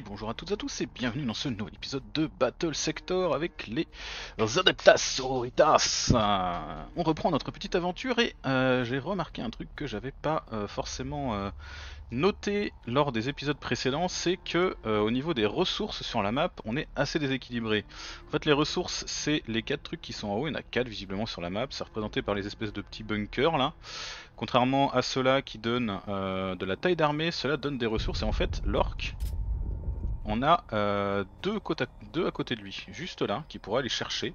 bonjour à toutes et à tous et bienvenue dans ce nouvel épisode de Battle Sector avec les Adeptas Sororitas. Euh, on reprend notre petite aventure et euh, j'ai remarqué un truc que j'avais pas euh, forcément noté lors des épisodes précédents, c'est que au niveau des ressources sur la map, on est assez déséquilibré. En fait, les ressources, c'est les quatre trucs qui sont en haut, il y en a quatre visiblement sur la map, c'est représenté par les espèces de petits bunkers là. Contrairement à ceux-là qui donnent de la taille d'armée, cela donne des ressources et en fait, l'orc, on a euh, deux, à, côté de lui, juste là, qui pourra aller chercher.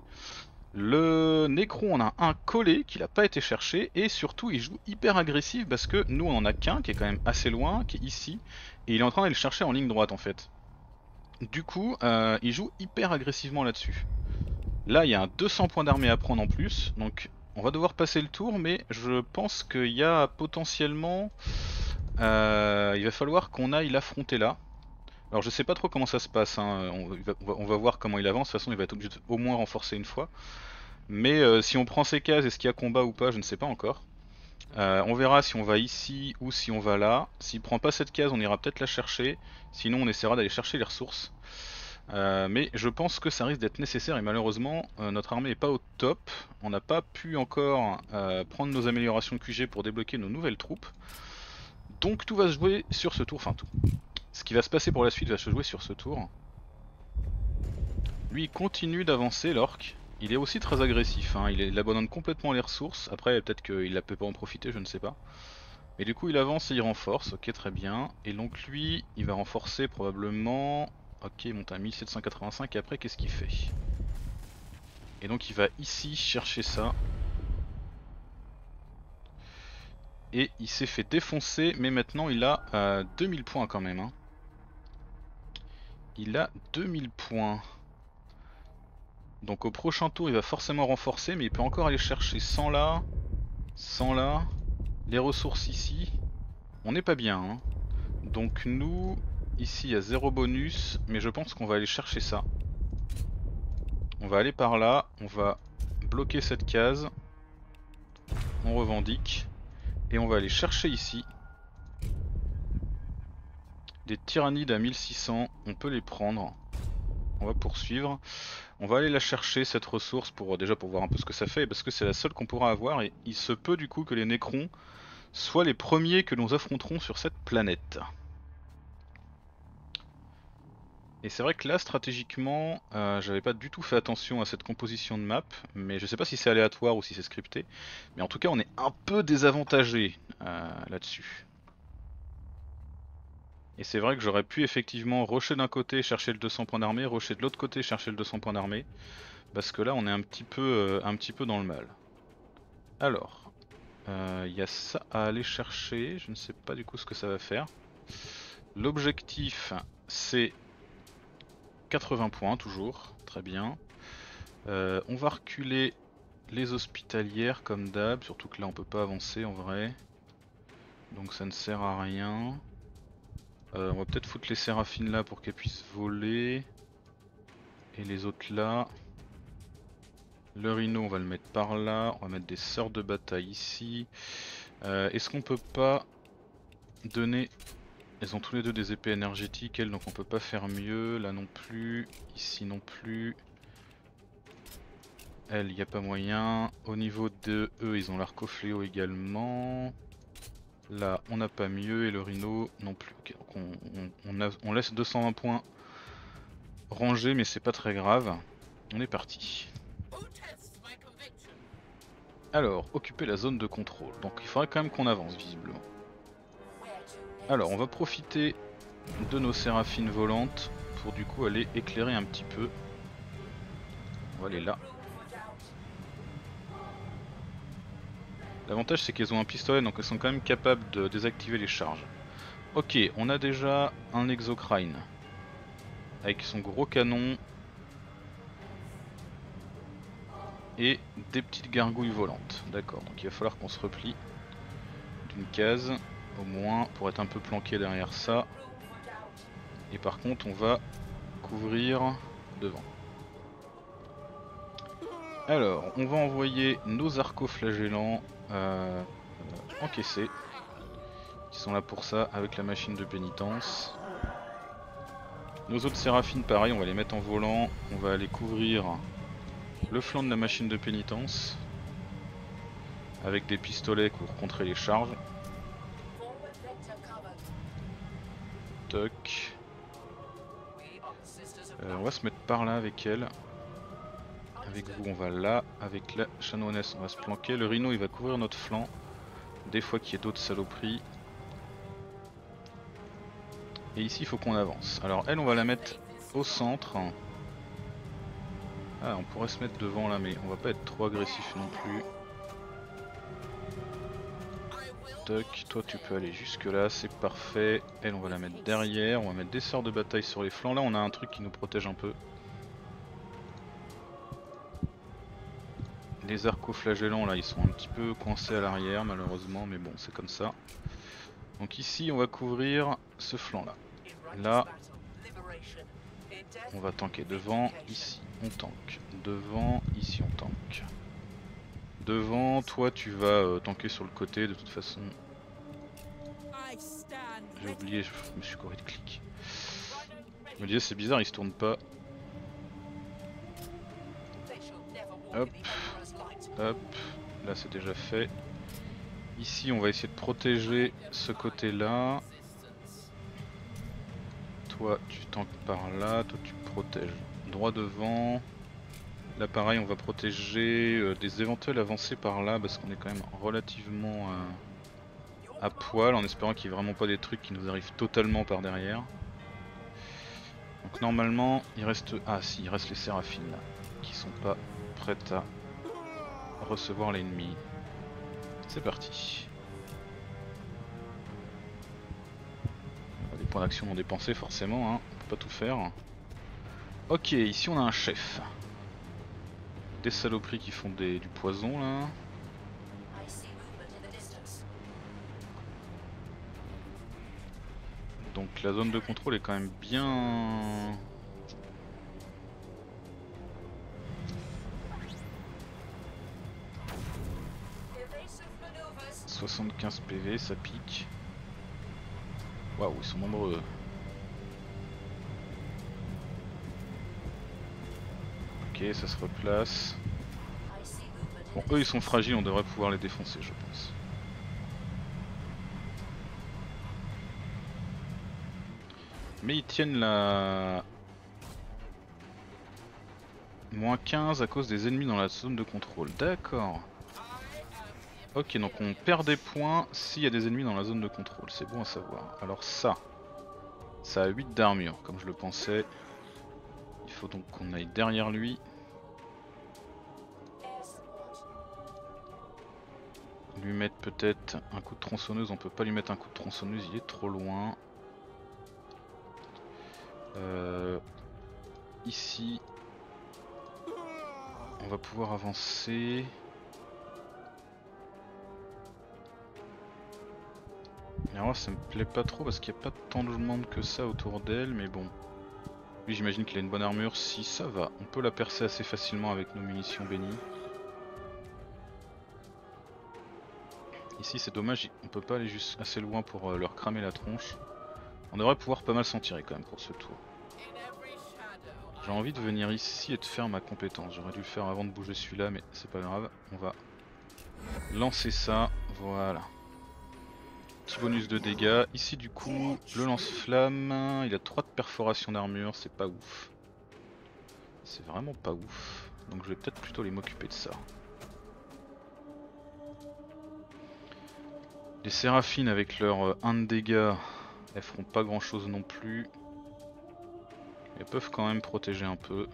Le Necron, on a un collé qui n'a pas été cherché, et surtout il joue hyper agressif parce que nous on en a qu'un qui est quand même assez loin, qui est ici, et il est en train d'aller le chercher en ligne droite en fait. Du coup, euh, il joue hyper agressivement là-dessus. Là, il y a un 200 points d'armée à prendre en plus, donc on va devoir passer le tour, mais je pense qu'il y a potentiellement... euh, il va falloir qu'on aille l'affronter là. Alors je sais pas trop comment ça se passe, hein. on, va, voir comment il avance, de toute façon il va être obligé de au moins renforcer une fois. Mais euh, si on prend ces cases, est-ce qu'il y a combat ou pas, je ne sais pas encore. Euh, on verra si on va ici ou si on va là. S'il prend pas cette case, on ira peut-être la chercher. Sinon on essaiera d'aller chercher les ressources. Euh, mais je pense que ça risque d'être nécessaire et malheureusement notre armée est pas au top. On n'a pas pu encore prendre nos améliorations QG pour débloquer nos nouvelles troupes. Donc tout va se jouer sur ce tour, enfin tout. Ce qui va se passer pour la suite va se jouer sur ce tour. Lui il continue d'avancer l'orc. Il est aussi très agressif, hein. il, est- abandonne complètement les ressources. Après peut-être qu'il ne peut pas en profiter, je ne sais pas. Mais du coup il avance et il renforce, ok très bien. Et donc lui il va renforcer probablement... Ok il monte à 1785 et après qu'est-ce qu'il fait? Et donc il va ici chercher ça. Et il s'est fait défoncer mais maintenant il a euh, 2000 points quand même. hein. Il a 2000 points. Donc au prochain tour il va forcément renforcer mais il peut encore aller chercher 100 là, 100 là, les ressources ici. On n'est pas bien hein. Donc nous, ici il y a zéro bonus mais je pense qu'on va aller chercher ça. On va aller par là, on va bloquer cette case. On revendique. Et on va aller chercher ici. Des tyrannides à 1600, on peut les prendre. On va poursuivre. On va aller la chercher cette ressource pour déjà pour voir un peu ce que ça fait parce que c'est la seule qu'on pourra avoir et il se peut du coup que les Nécrons soient les premiers que nous affronterons sur cette planète. Et c'est vrai que là stratégiquement euh, j'avais pas du tout fait attention à cette composition de map mais je sais pas si c'est aléatoire ou si c'est scripté mais en tout cas on est un peu désavantagé euh, là-dessus. Et c'est vrai que j'aurais pu effectivement rusher d'un côté chercher le 200 points d'armée, rusher de l'autre côté chercher le 200 points d'armée. Parce que là on est un petit peu, euh, un petit peu dans le mal. Alors, euh, il y a ça à aller chercher, je ne sais pas du coup ce que ça va faire. L'objectif c'est 80 points toujours, très bien. Euh, on va reculer les hospitalières comme d'hab, surtout que là on peut pas avancer en vrai. Donc ça ne sert à rien. Euh, on va peut-être foutre les séraphines là pour qu'elles puissent voler. Et les autres là. Le rhino on va le mettre par là. On va mettre des sœurs de bataille ici. Euh, Est-ce qu'on peut pas donner... Elles ont tous les deux des épées énergétiques elles donc on peut pas faire mieux. Là non plus. Ici non plus. Elle, y a pas moyen. Au niveau de eux, ils ont l'arc au fléau également. Là, on n'a pas mieux et le rhino non plus. Donc on, on laisse 220 points rangés, mais c'est pas très grave. On est parti. Alors, occuper la zone de contrôle. Donc il faudrait quand même qu'on avance visiblement. Alors, on va profiter de nos séraphines volantes pour du coup aller éclairer un petit peu. On va aller là. L'avantage c'est qu'elles ont un pistolet donc elles sont quand même capables de désactiver les charges. Ok, on a déjà un exocrine avec son gros canon et des petites gargouilles volantes. D'accord, donc il va falloir qu'on se replie d'une case au moins pour être un peu planqué derrière ça. Et par contre on va couvrir devant. Alors, on va envoyer nos arcoflagellants euh, euh, encaissés. Ils sont là pour ça avec la machine de pénitence. Nos autres séraphines, pareil, on va les mettre en volant. On va aller couvrir le flanc de la machine de pénitence avec des pistolets pour contrer les charges. Toc. Euh, on va se mettre par là avec elle. Avec vous, on va là. Avec la chanoinesse, on va se planquer. Le rhino, il va couvrir notre flanc. Des fois qu'il y ait d'autres saloperies. Et ici, il faut qu'on avance. Alors, elle, on va la mettre au centre. Ah, on pourrait se mettre devant là, mais on va pas être trop agressif non plus. Toc, toi tu peux aller jusque là, c'est parfait. Elle, on va la mettre derrière, on va mettre des sorts de bataille sur les flancs. Là, on a un truc qui nous protège un peu. Les arco-flagellants là ils sont un petit peu coincés à l'arrière malheureusement mais bon c'est comme ça. Donc ici on va couvrir ce flanc là. Là on va tanker devant, ici on tank. Devant, ici on tank. Devant, toi tu vas euh, tanker sur le côté de toute façon. J'ai oublié, je me suis corrigé de clic. Je me disais c'est bizarre, il se tourne pas. Hop. Hop, là c'est déjà fait. Ici on va essayer de protéger ce côté là. Toi tu tankes par là, toi tu protèges droit devant. Là pareil on va protéger euh, des éventuelles avancées par là parce qu'on est quand même relativement euh, à poil en espérant qu'il n'y ait vraiment pas des trucs qui nous arrivent totalement par derrière. Donc normalement il reste... Ah si il reste les séraphines là qui sont pas prêtes à recevoir l'ennemi. C'est parti. Des points d'action non dépensés forcément, hein. on peut pas tout faire. Ok, ici on a un chef. Des saloperies qui font des, du poison là. Donc la zone de contrôle est quand même bien 75 PV, ça pique. Waouh, ils sont nombreux. Ok, ça se replace. Bon, eux ils sont fragiles, on devrait pouvoir les défoncer, je pense. Mais ils tiennent la... Moins 15 à cause des ennemis dans la zone de contrôle. D'accord. Ok, donc on perd des points s'il y a des ennemis dans la zone de contrôle, c'est bon à savoir. Alors ça, ça a 8 d'armure, comme je le pensais. Il faut donc qu'on aille derrière lui. Lui mettre peut-être un coup de tronçonneuse, on peut pas lui mettre un coup de tronçonneuse, il est trop loin. Euh, ici, on va pouvoir avancer. Alors ça me plaît pas trop parce qu'il n'y a pas tant de monde que ça autour d'elle, mais bon. Lui j'imagine qu'il a une bonne armure, si ça va. On peut la percer assez facilement avec nos munitions bénies. Ici c'est dommage, on peut pas aller juste assez loin pour euh, leur cramer la tronche. On devrait pouvoir pas mal s'en tirer quand même pour ce tour. J'ai envie de venir ici et de faire ma compétence. J'aurais dû le faire avant de bouger celui-là, mais c'est pas grave. On va lancer ça, voilà bonus de dégâts. Ici du coup, le lance-flamme, il a 3 de perforation d'armure, c'est pas ouf. C'est vraiment pas ouf. Donc je vais peut-être plutôt les m'occuper de ça. Les séraphines avec leur 1 de dégâts, elles feront pas grand chose non plus. Elles peuvent quand même protéger un peu.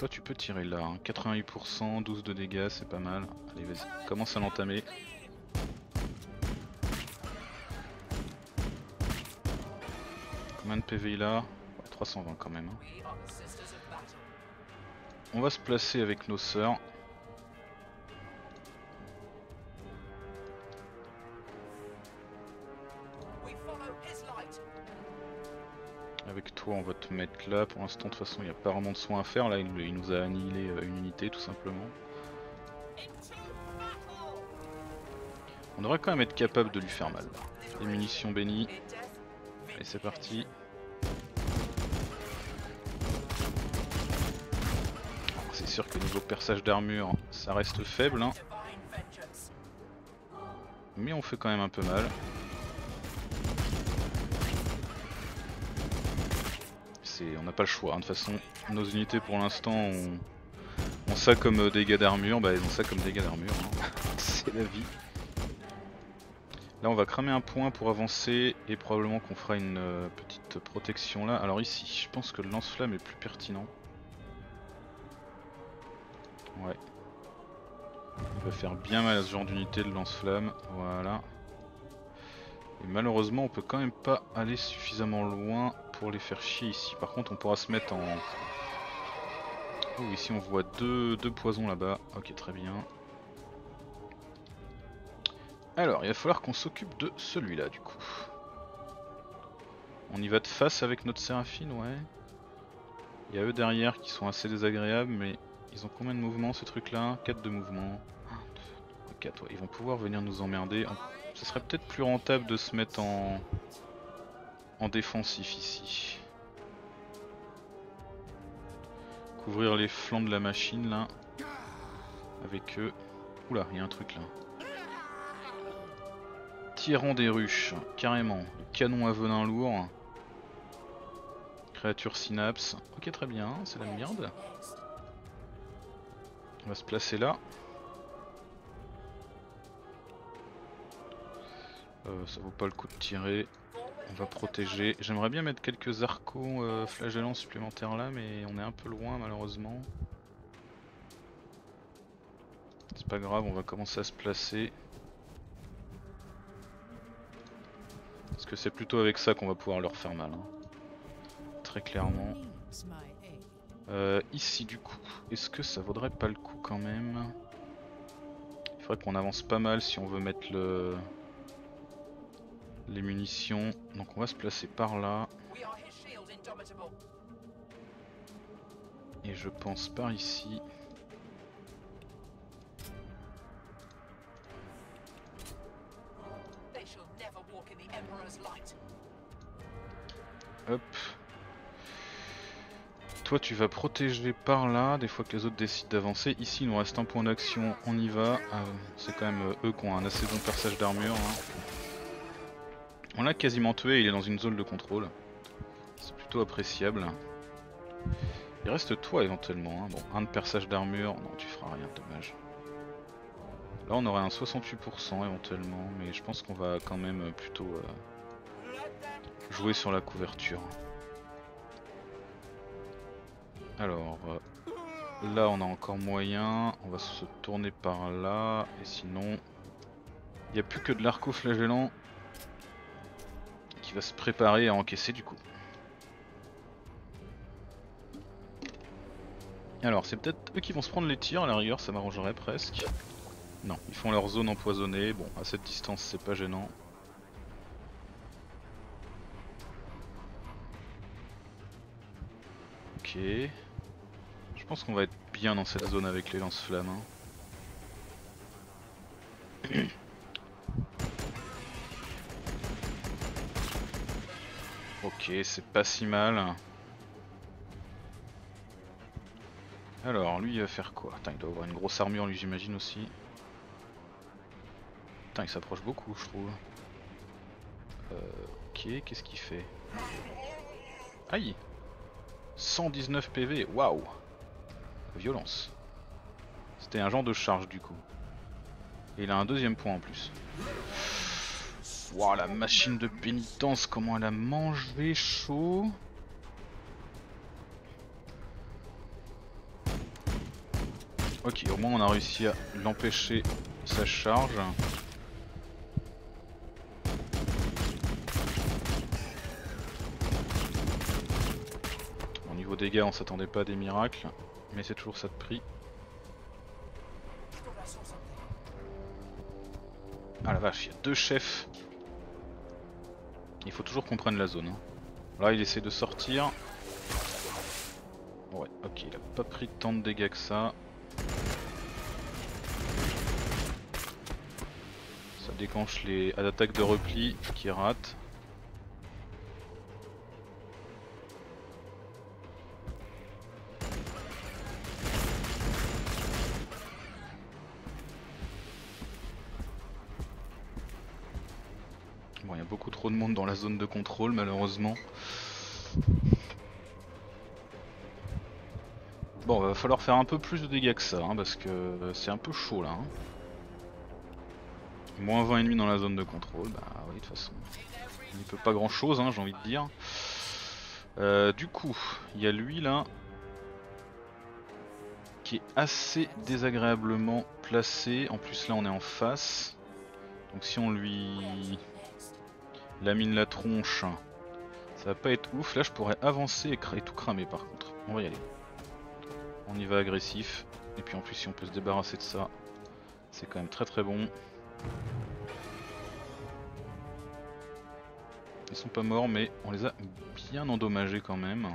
Toi tu peux tirer là, 88%, hein. 12 de dégâts, c'est pas mal. Allez vas-y, commence à l'entamer. Combien de PV il a 320 quand même. Hein. On va se placer avec nos sœurs. On va te mettre là, pour l'instant de toute façon il n'y a pas vraiment de soins à faire, là il, nous a annihilé euh, une unité tout simplement. On devrait quand même être capable de lui faire mal. Les munitions bénies. Allez c'est parti. C'est sûr que niveau perçage d'armure ça reste faible. Hein. Mais on fait quand même un peu mal. On n'a pas le choix, hein. de toute façon nos unités pour l'instant ont... ça comme euh, dégâts d'armure, bah ils ont ça comme dégâts d'armure, hein. c'est la vie. Là on va cramer un point pour avancer et probablement qu'on fera une euh, petite protection là. Alors ici, je pense que le lance-flamme est plus pertinent. Ouais. Il va faire bien mal à ce genre d'unité le lance-flamme, voilà. Et malheureusement on peut quand même pas aller suffisamment loin pour les faire chier ici. Par contre on pourra se mettre en... Oh ici on voit deux, deux poisons là-bas. Ok très bien. Alors il va falloir qu'on s'occupe de celui-là du coup. On y va de face avec notre séraphine ouais. Il y a eux derrière qui sont assez désagréables mais ils ont combien de mouvements ce truc là 4 de mouvements. 4 ouais. Ils vont pouvoir venir nous emmerder. Ce serait peut-être plus rentable de se mettre en en défensif ici. Couvrir les flancs de la machine là. Avec eux. Oula, il y a un truc là. Tyran des ruches, carrément. Canon à venin lourd. Créature synapse. Ok très bien, c'est la merde. On va se placer là. Euh, ça vaut pas le coup de tirer. On va protéger. J'aimerais bien mettre quelques arcos euh, flagellants supplémentaires là, mais on est un peu loin malheureusement. C'est pas grave, on va commencer à se placer. Parce que c'est plutôt avec ça qu'on va pouvoir leur faire mal. Hein. Très clairement. Euh, ici du coup, est-ce que ça vaudrait pas le coup quand même? Il faudrait qu'on avance pas mal si on veut mettre le les munitions. Donc on va se placer par là. Et je pense par ici. Hop. Toi tu vas protéger par là, des fois que les autres décident d'avancer. Ici il nous reste un point d'action, on y va. Euh, c'est quand même euh, eux qui ont un assez bon perçage d'armure. Hein. On l'a quasiment tué, il est dans une zone de contrôle. C'est plutôt appréciable. Il reste toi éventuellement. Hein. Bon, un de perçage d'armure. Non, tu feras rien, dommage. Là, on aurait un 68% éventuellement, mais je pense qu'on va quand même plutôt euh, jouer sur la couverture. Alors, euh, là, on a encore moyen. On va se tourner par là. Et sinon, il n'y a plus que de l'arco flagellant va se préparer à encaisser du coup. Alors c'est peut-être eux qui vont se prendre les tirs à la rigueur, ça m'arrangerait presque. Non, ils font leur zone empoisonnée, bon à cette distance c'est pas gênant. Ok. Je pense qu'on va être bien dans cette zone avec les lance-flammes. Hein. C'est pas si mal. Alors, lui il va faire quoi? Il doit avoir une grosse armure lui j'imagine aussi. Putain, il s'approche beaucoup je trouve. Euh, ok, qu'est-ce qu'il fait? Aïe 119 PV, waouh Violence. C'était un genre de charge du coup. Et il a un deuxième point en plus. Waouh, la machine de pénitence, comment elle a mangé chaud. Ok, au moins on a réussi à l'empêcher sa charge. Au niveau dégâts, on s'attendait pas à des miracles, mais c'est toujours ça de prix. Ah la vache, il y a deux chefs il faut toujours qu'on prenne la zone. Hein. Là il essaie de sortir. Ouais, ok, il a pas pris tant de dégâts que ça. Ça déclenche les attaques de repli qui ratent. Zone de contrôle malheureusement. Bon, va falloir faire un peu plus de dégâts que ça, hein, parce que c'est un peu chaud là. hein. Moins 20 ennemis dans la zone de contrôle, bah oui, de toute façon. Il peut pas grand chose, hein, j'ai envie de dire. Euh, du coup, il y a lui là. Qui est assez désagréablement placé. En plus, là, on est en face. Donc, si on lui lamine la tronche, ça va pas être ouf. Là, je pourrais avancer et, tout cramer par contre. On va y aller. On y va agressif. Et puis en plus si on peut se débarrasser de ça, c'est quand même très très bon. Ils sont pas morts mais on les a bien endommagés quand même.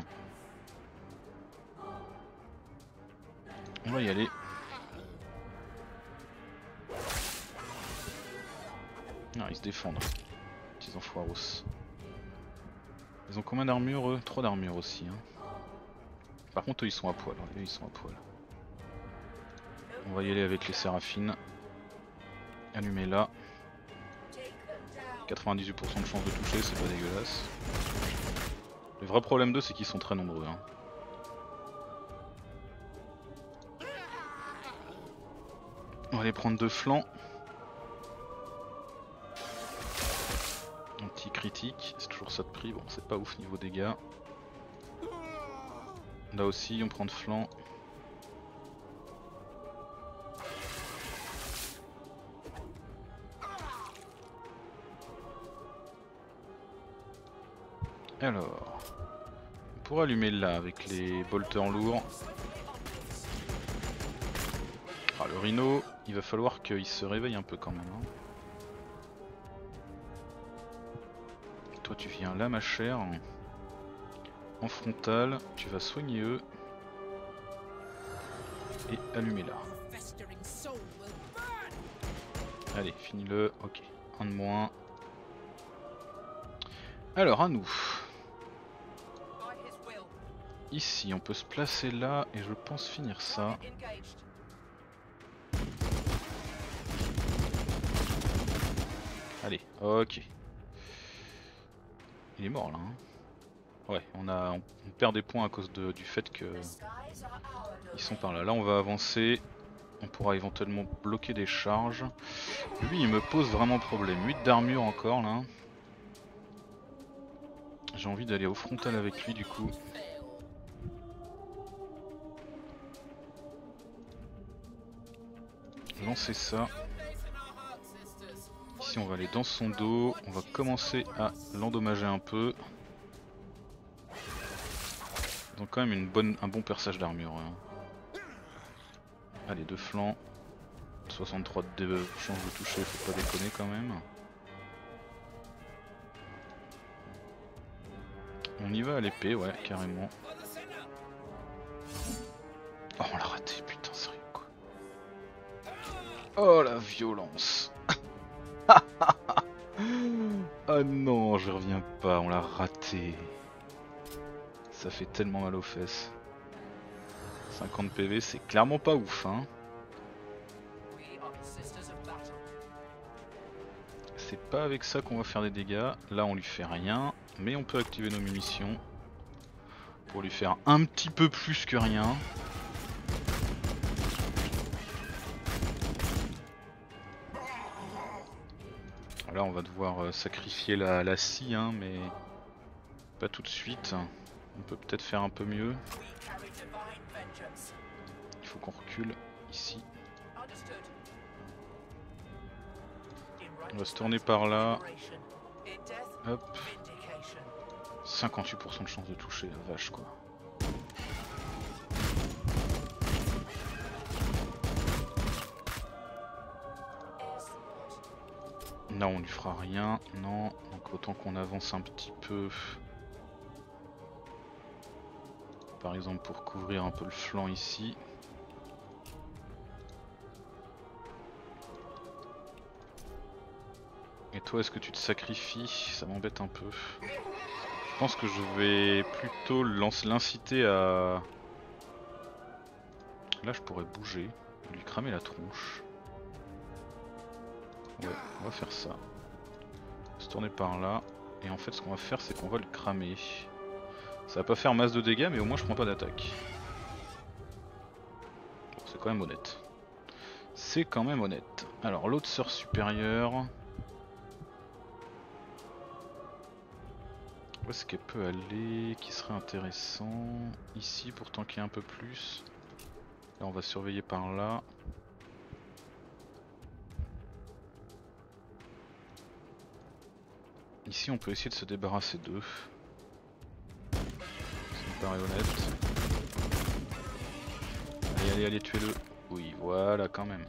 On va y aller. Ah ils se défendent. Petits enfoiros. Ils ont combien d'armure eux? 3 d'armure aussi. Hein. Par contre eux ils sont à poil, hein. ils sont à poil. On va y aller avec les séraphines. Allumer là. 98% de chance de toucher, c'est pas dégueulasse. Le vrai problème d'eux c'est qu'ils sont très nombreux. hein. On va les prendre de flanc. Critique, c'est toujours ça de prix, bon c'est pas ouf niveau dégâts. Là aussi on prend de flanc. Alors, pour allumer là avec les bolters lourds. Ah, le rhino, il va falloir qu'il se réveille un peu quand même. hein. Toi tu viens là ma chère. En frontal, tu vas soigner eux. Et allumer là. Allez, finis-le. Ok, un de moins. Alors, à nous. Ici, on peut se placer là et je pense finir ça. Allez, ok. Il est mort là. hein. Ouais, on a, on perd des points à cause du fait que ils sont par là. Là, on va avancer. On pourra éventuellement bloquer des charges. Lui, il me pose vraiment problème. 8 d'armure encore là. J'ai envie d'aller au frontal avec lui du coup. Lancer ça. Ici on va aller dans son dos, on va commencer à l'endommager un peu. Ils ont quand même une bonne, un bon perçage d'armure. hein. Allez, deux flancs. 63 de chance de toucher, faut pas déconner quand même. On y va à l'épée, ouais, carrément. Oh, on l'a raté, putain, sérieux quoi. Oh la violence. Ah non, je reviens pas, on l'a raté. Ça fait tellement mal aux fesses. 50 PV, c'est clairement pas ouf, hein. C'est pas avec ça qu'on va faire des dégâts. Là, on lui fait rien, mais on peut activer nos munitions pour lui faire un petit peu plus que rien. Là, on va devoir euh, sacrifier la, scie, hein, mais pas tout de suite. On peut peut-être faire un peu mieux. Il faut qu'on recule ici. On va se tourner par là. Hop. vindication. 58% de chance de toucher, vache quoi. Là on lui fera rien, non, donc autant qu'on avance un petit peu. Par exemple pour couvrir un peu le flanc ici. toi, est-ce que tu te sacrifies? Ça m'embête un peu. Je pense que je vais plutôt l'inciter à... Là, je pourrais bouger, lui cramer la tronche. Ouais, on va faire ça. Se tourner par là. Et en fait, ce qu'on va faire, c'est qu'on va le cramer. Ça va pas faire masse de dégâts, mais au moins je prends pas d'attaque. C'est quand même honnête. C'est quand même honnête. Alors, l'autre sœur supérieure. Où est-ce qu'elle peut aller Qui serait intéressant? Ici pour tanker un peu plus. Là on va surveiller par là. Ici on peut essayer de se débarrasser d'eux. Ça me paraît honnête. Allez allez allez tuez-le. Oui voilà quand même.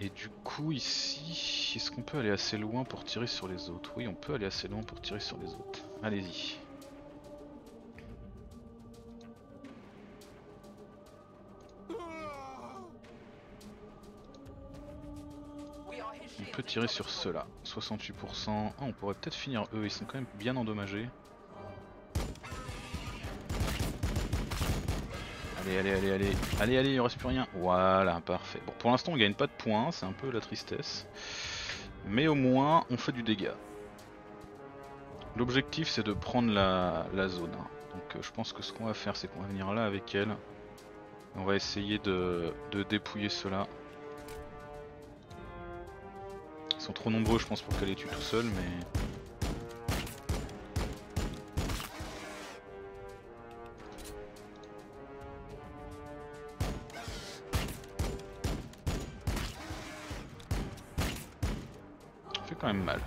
Et du coup ici, est-ce qu'on peut aller assez loin pour tirer sur les autres? Oui on peut aller assez loin pour tirer sur les autres. Allez-y. Tirer sur ceux-là. 68%. Ah, on pourrait peut-être finir eux, ils sont quand même bien endommagés. Allez, allez, allez, allez. Allez, allez, il reste plus rien. Voilà, parfait. Bon, pour l'instant, on gagne pas de points, c'est un peu la tristesse. Mais au moins, on fait du dégât. L'objectif, c'est de prendre la, zone. hein. Donc, euh, je pense que ce qu'on va faire, c'est qu'on va venir là avec elle. On va essayer de dépouiller cela. Ils sont trop nombreux, je pense, pour qu'elle les tue tout seul, mais. Fait quand même mal.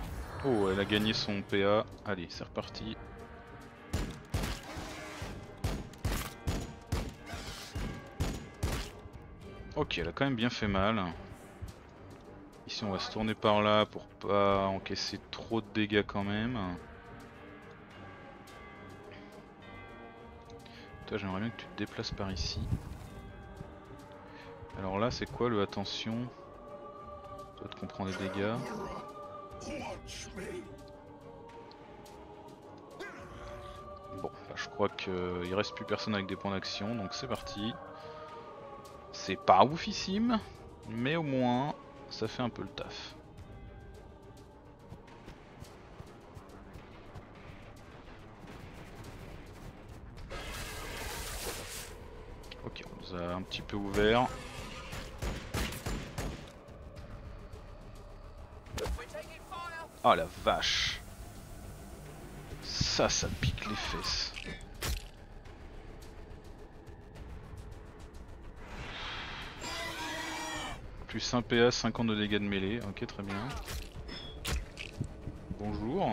Oh, elle a gagné son PA. Allez, c'est reparti. Ok, elle a quand même bien fait mal. On va se tourner par là pour pas encaisser trop de dégâts quand même. Toi j'aimerais bien que tu te déplaces par ici. Alors là c'est quoi le attention? Toi tu comprends les dégâts. Bon, bah, je crois qu'il reste plus personne avec des points d'action donc c'est parti. C'est pas oufissime, mais au moins ça fait un peu le taf. Ok, on nous a un petit peu ouvert. Ah la vache Ça, ça pique les fesses. Plus 1 PA, 50 de dégâts de mêlée, ok très bien. Bonjour.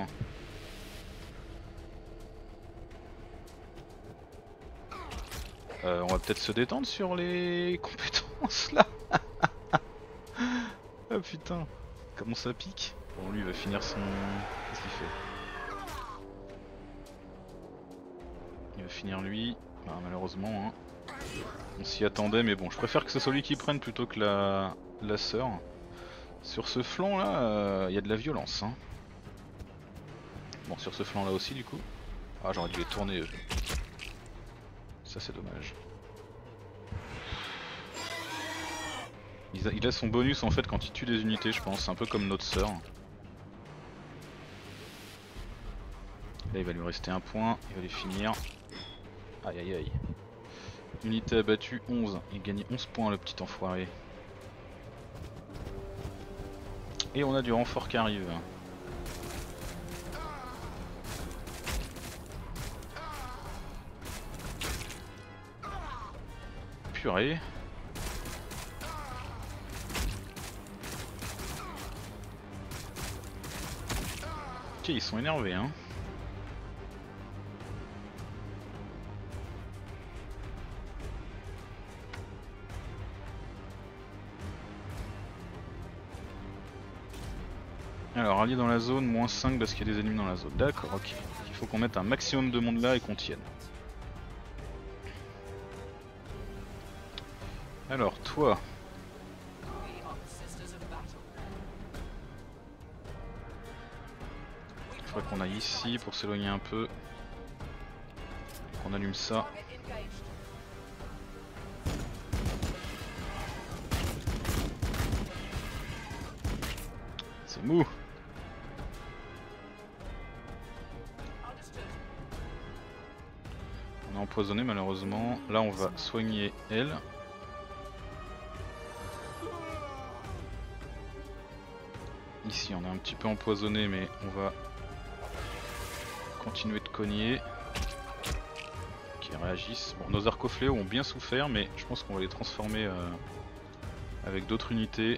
Euh, on va peut-être se détendre sur les compétences là. ah putain, comment ça pique? Bon lui il va finir son... Qu'est-ce qu'il fait? Il va finir lui, malheureusement. Hein. On s'y attendait mais bon je préfère que ce soit lui qui prenne plutôt que la, la sœur. Sur ce flanc là, il y a de la violence. Hein. Bon sur ce flanc là aussi du coup. Ah j'aurais dû les tourner eux. Ça c'est dommage. Il a, il a son bonus en fait quand il tue des unités je pense, un peu comme notre sœur. Là il va lui rester un point, il va les finir. Aïe aïe aïe. Unité abattue 11, il gagne 11 points le petit enfoiré. Et on a du renfort qui arrive. Purée. Ok, ils sont énervés, hein. Allié dans la zone, moins 5 parce qu'il y a des ennemis dans la zone. D'accord, ok. Il faut qu'on mette un maximum de monde là et qu'on tienne. Alors, toi, battle. faudrait qu'on aille ici pour s'éloigner un peu. Qu'on allume ça. C'est mou empoisonné malheureusement. Là on va soigner elle. Ici on est un petit peu empoisonné mais on va continuer de cogner. Qui réagissent. Nos arcofléaux ont bien souffert mais je pense qu'on va les transformer euh, avec d'autres unités.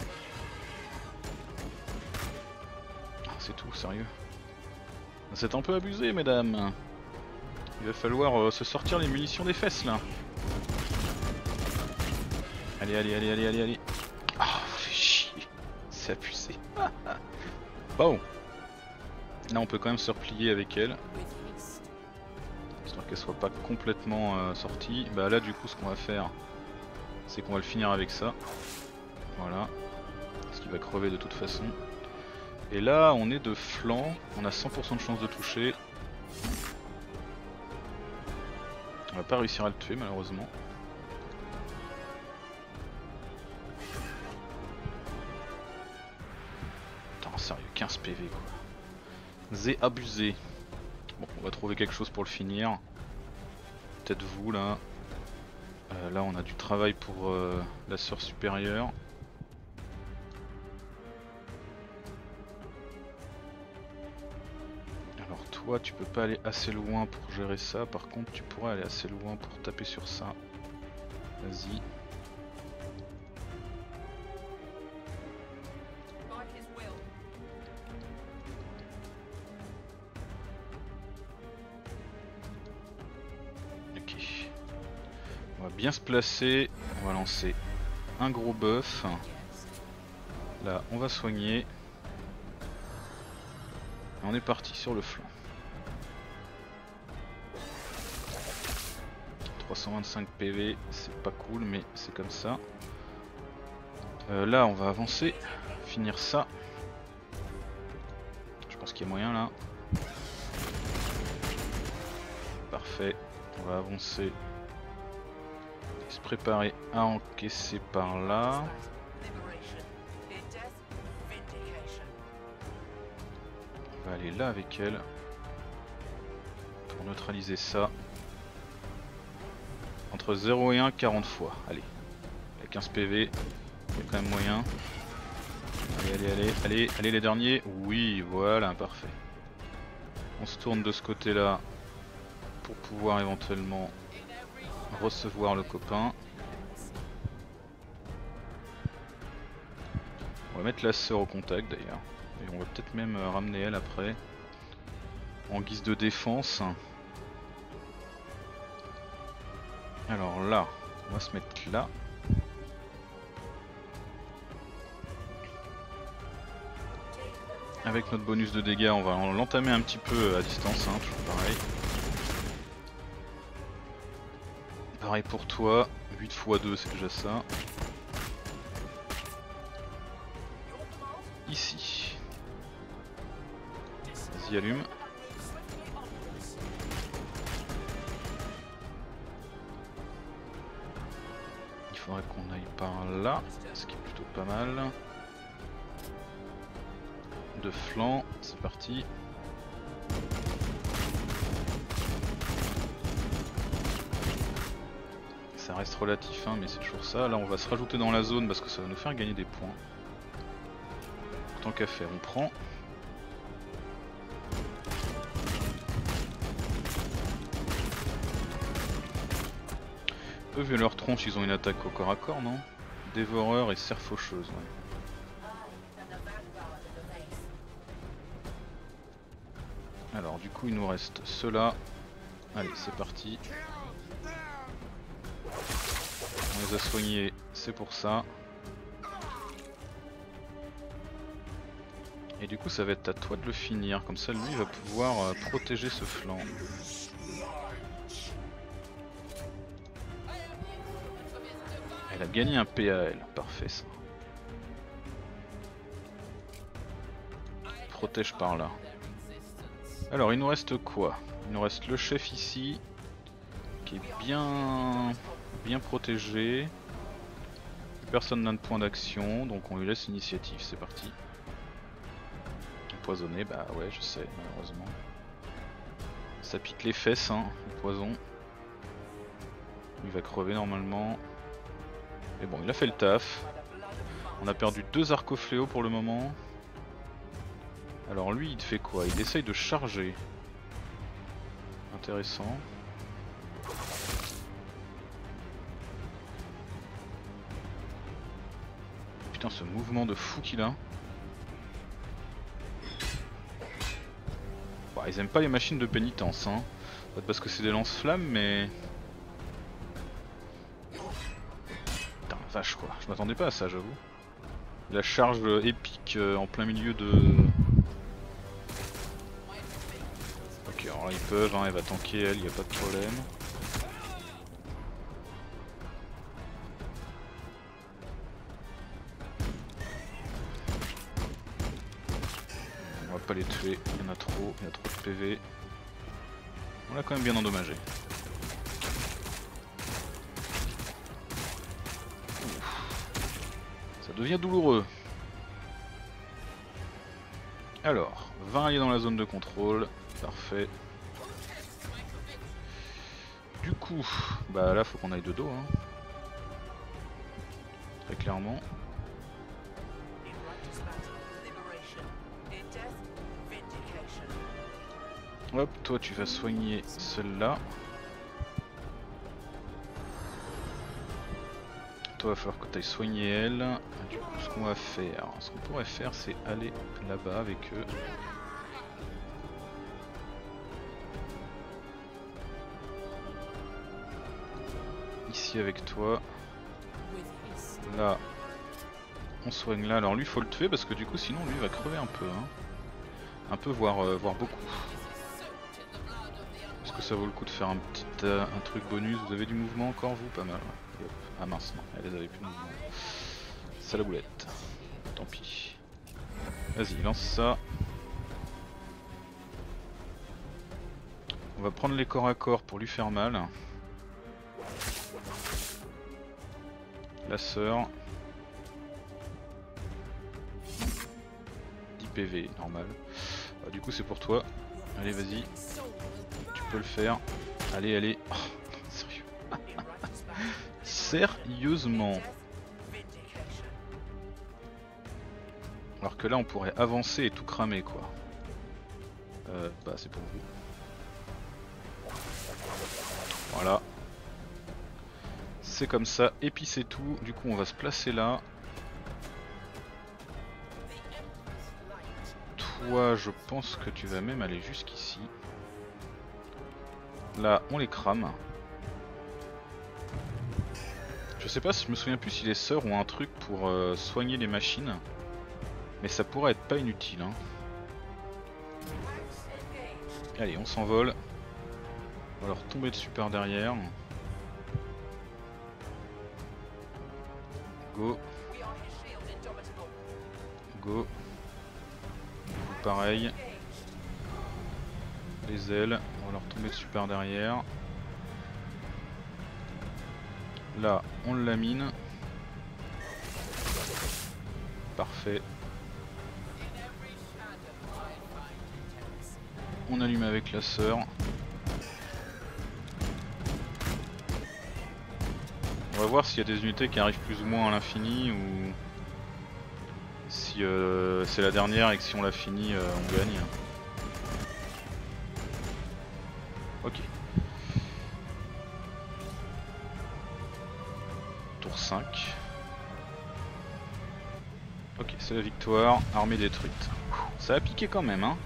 Ah, C'est tout, sérieux. C'est un peu abusé mesdames. Il va falloir euh, se sortir les munitions des fesses là. Allez, allez, allez, allez, allez, allez. Ah, fait chier. C'est abusé. bon. Là, on peut quand même se replier avec elle. Histoire qu'elle soit pas complètement euh, sortie. Bah là, du coup, ce qu'on va faire, c'est qu'on va le finir avec ça. Voilà. Parce qu'il va crever de toute façon. Et là, on est de flanc. On a 100% de chance de toucher. On va pas réussir à le tuer malheureusement. Putain sérieux, 15 PV quoi. Zé abusé. Bon, on va trouver quelque chose pour le finir. Peut-être vous là. Euh, là on a du travail pour euh, la sœur supérieure. Toi tu peux pas aller assez loin pour gérer ça, par contre tu pourrais aller assez loin pour taper sur ça. Vas-y. Ok. On va bien se placer, on va lancer un gros buff. Là on va soigner. On est parti sur le flanc. 325 PV, c'est pas cool mais c'est comme ça. Euh, là on va avancer, finir ça. Je pense qu'il y a moyen là. Parfait, on va avancer. Se préparer à encaisser par là. On va aller là avec elle pour neutraliser ça. Entre 0 et 1, 40 fois. Allez, il y a 15 PV, il y a quand même moyen. Allez, allez, allez, allez, allez les derniers. Oui, voilà, parfait. On se tourne de ce côté-là pour pouvoir éventuellement recevoir le copain. On va mettre la sœur au contact d'ailleurs. Et on va peut-être même euh, ramener elle après. En guise de défense. Alors là, on va se mettre là. Avec notre bonus de dégâts, on va l'entamer un petit peu à distance, hein, toujours pareil. Pareil pour toi, 8 x 2 c'est déjà ça. Ici. Vas-y allume. Par là, ce qui est plutôt pas mal. De flanc, c'est parti. Ça reste relatif, hein, mais c'est toujours ça. Là, on va se rajouter dans la zone parce que ça va nous faire gagner des points. Tant qu'à faire, on prend. Eux, vu leur tronche, ils ont une attaque au corps à corps, non? Dévoreur et serre faucheuse. Alors, du coup, il nous reste ceux-là. Allez, c'est parti. On les a soignés, c'est pour ça. Et du coup ça va être à toi de le finir, comme ça lui va pouvoir euh, protéger ce flanc. Elle a gagné un PAL, parfait ça. Protège par là. Alors il nous reste quoi? Il nous reste le chef ici, qui est bien, bien protégé. Personne n'a de point d'action, donc on lui laisse l'initiative, c'est parti. Empoisonné, bah ouais je sais, malheureusement. Ça pique les fesses, hein, le poison. Il va crever normalement. Mais bon, il a fait le taf. On a perdu deux arcofléaux pour le moment. Alors lui, il fait quoi? Il essaye de charger. Intéressant. Putain, ce mouvement de fou qu'il a. Bon, ils aiment pas les machines de pénitence, hein. Parce que c'est des lance-flammes, mais... Je m'attendais pas à ça, j'avoue. La charge euh, épique euh, en plein milieu de... Ok, alors ils peuvent, hein, elle va tanker elle, y a pas de problème. On va pas les tuer, il y en a trop, il y a trop de PV. On l'a quand même bien endommagé. Devient douloureux. Alors, 20 alliés dans la zone de contrôle, parfait. Du coup, bah là faut qu'on aille de dos, hein. Très clairement. Hop, toi tu vas soigner celle-là. Va falloir que tu ailles soigner elle. Du coup ce qu'on va faire, ce qu'on pourrait faire c'est aller là-bas avec eux. Ici avec toi. Là, on soigne là. Alors lui faut le tuer parce que du coup sinon lui va crever un peu. hein. Un peu voire, euh, voire beaucoup. Est-ce que ça vaut le coup de faire un petit euh, un truc bonus? Vous avez du mouvement encore vous? Pas mal. Ah mince non, elles avaient plus de mouvement. C'est la boulette. Tant pis. Vas-y, lance ça. On va prendre les corps à corps pour lui faire mal. La sœur. 10 PV, normal. Bah, du coup c'est pour toi. Allez vas-y, tu peux le faire. Allez, allez. Oh, Sérieusement. Alors que là on pourrait avancer et tout cramer quoi. Euh, bah c'est pour vous. Voilà. C'est comme ça, c'est tout. Du coup on va se placer là. Toi je pense que tu vas même aller jusqu'ici. Là on les crame. Je sais pas, je me souviens plus si les sœurs ont un truc pour euh, soigner les machines. Mais ça pourrait être pas inutile. Hein. Allez, on s'envole. On va leur tomber dessus par derrière. Go, go. Pareil, les ailes. On va leur tomber dessus par derrière. Là, on le lamine. Parfait. On allume avec la sœur. On va voir s'il y a des unités qui arrivent plus ou moins à l'infini ou si euh, c'est la dernière et que si on la finit euh, on gagne. C'est la victoire, armée détruite. Ça a piqué quand même hein.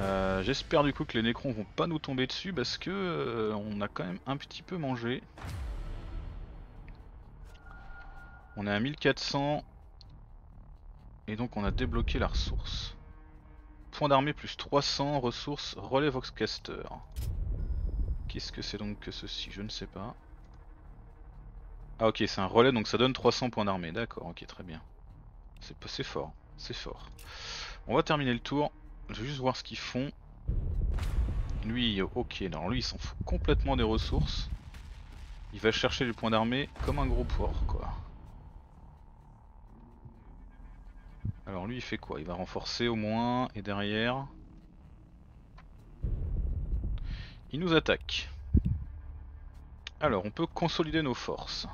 Euh, J'espère du coup que les nécrons vont pas nous tomber dessus parce que euh, on a quand même un petit peu mangé. On est à 1400 et donc on a débloqué la ressource. Point d'armée plus 300, ressources, relais Voxcaster. Qu'est-ce que c'est donc que ceci? Je ne sais pas. Ah ok, c'est un relais donc ça donne 300 points d'armée. D'accord, ok, très bien. C'est fort, c'est fort. On va terminer le tour. je vais juste voir ce qu'ils font. Lui, ok, alors lui il s'en fout complètement des ressources. Il va chercher les points d'armée comme un gros porc quoi. Alors lui il fait quoi? Il va renforcer au moins et derrière. Il nous attaque. Alors on peut consolider nos forces.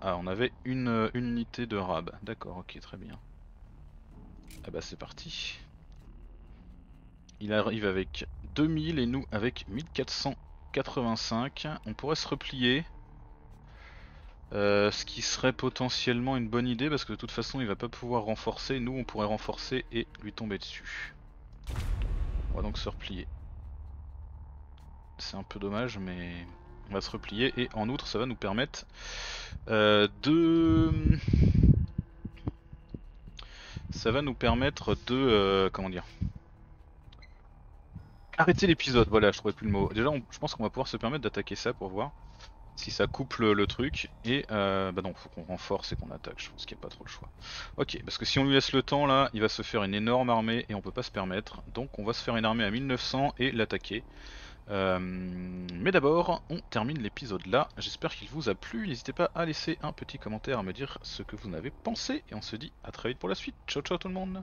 Ah on avait une, euh, une unité de rab. D'accord ok très bien. Ah bah c'est parti. Il arrive avec 2000 et nous avec 1485. On pourrait se replier. Euh, ce qui serait potentiellement une bonne idée parce que de toute façon il va pas pouvoir renforcer. Nous on pourrait renforcer et lui tomber dessus. On va donc se replier. C'est un peu dommage mais on va se replier et en outre ça va nous permettre euh, de... Ça va nous permettre de... euh, comment dire Arrêter l'épisode, voilà, je trouvais plus le mot. Déjà, je pense qu'on va pouvoir se permettre d'attaquer ça pour voir si ça coupe le, le truc. Et euh, bah non, faut qu'on renforce et qu'on attaque. Je pense qu'il n'y a pas trop le choix. Ok, parce que si on lui laisse le temps là, il va se faire une énorme armée et on peut pas se permettre. Donc on va se faire une armée à 1900 et l'attaquer. Euh, mais d'abord, on termine l'épisode là. J'espère qu'il vous a plu. N'hésitez pas à laisser un petit commentaire, à me dire ce que vous en avez pensé. Et on se dit à très vite pour la suite. Ciao ciao tout le monde